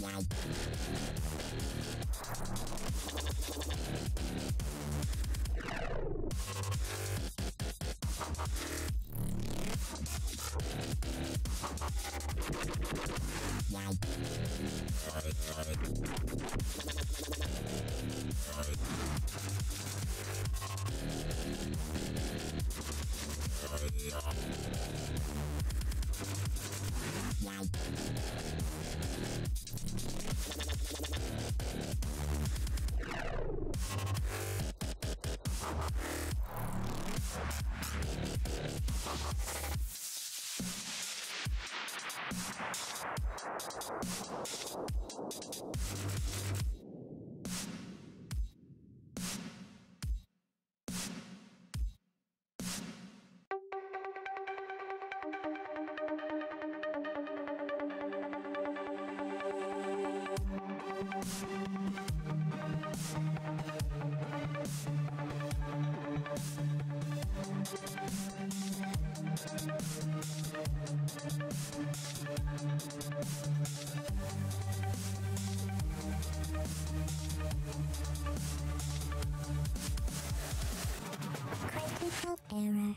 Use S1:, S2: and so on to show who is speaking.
S1: Wow. Wow. Critical error.